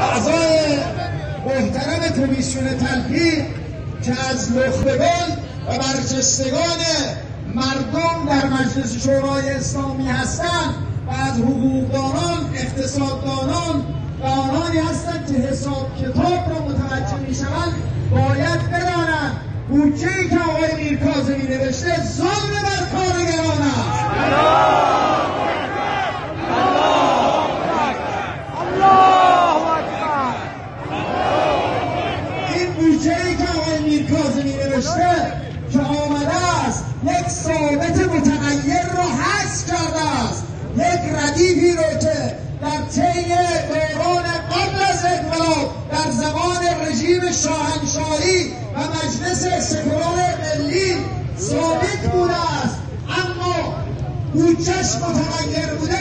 اعضای محترم کمیسیون تلقی که از نخبگان و برجستگان مردم در مجلس شورای اسلامی هستند و از حقوقدانان اقتصاددانان و آنانی هستند که حساب کتاب را ای که آقای میرکاظمی نوشته که آمده است یک ثابت متغیر را حذف کرده است. یک ردیفی رو که در طی دوران قبل از انقلاب در زمان رژیم شاهنشاهی و مجلس سکولار ملی ثابت بوده است. اما بودجهش متغیر بوده